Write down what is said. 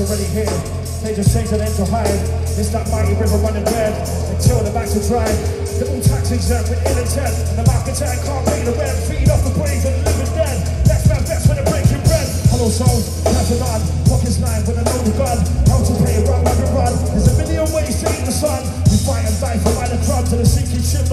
already here. They just changed to them to hide. It's that mighty river running red until the banks are dry. The all tax exempt with ill intent, and the market can't pay the rent. Feed off the brains of the living dead. That's man best when they're breaking bread. Hello, souls. that's a nod. Pockets nine with a loaded gun. How to play around like a run. There's a million ways to eat the sun. You fight and die for minor crime to the sinking ship.